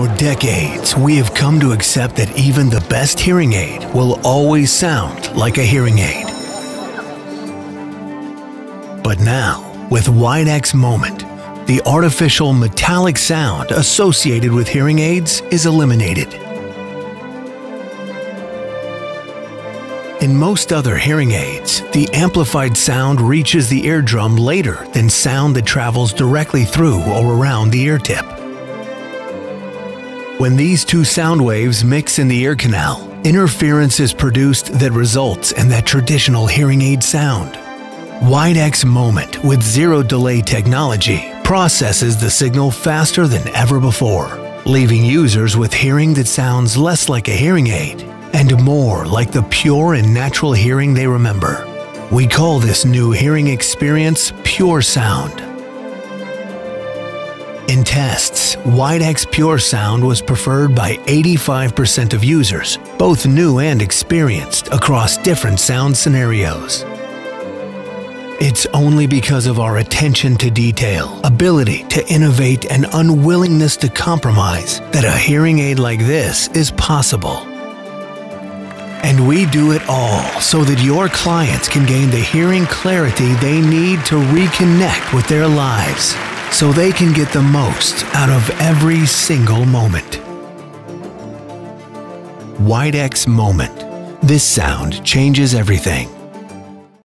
For decades, we have come to accept that even the best hearing aid will always sound like a hearing aid. But now, with Widex Moment, the artificial metallic sound associated with hearing aids is eliminated. In most other hearing aids, the amplified sound reaches the eardrum later than sound that travels directly through or around the ear tip. When these two sound waves mix in the ear canal, interference is produced that results in that traditional hearing aid sound. Widex Moment with zero delay technology processes the signal faster than ever before, leaving users with hearing that sounds less like a hearing aid and more like the pure and natural hearing they remember. We call this new hearing experience PureSound. Tests, Widex PureSound was preferred by 85% of users, both new and experienced, across different sound scenarios. It's only because of our attention to detail, ability to innovate, and unwillingness to compromise that a hearing aid like this is possible. And we do it all so that your clients can gain the hearing clarity they need to reconnect with their lives, so they can get the most out of every single moment. Widex Moment. This sound changes everything.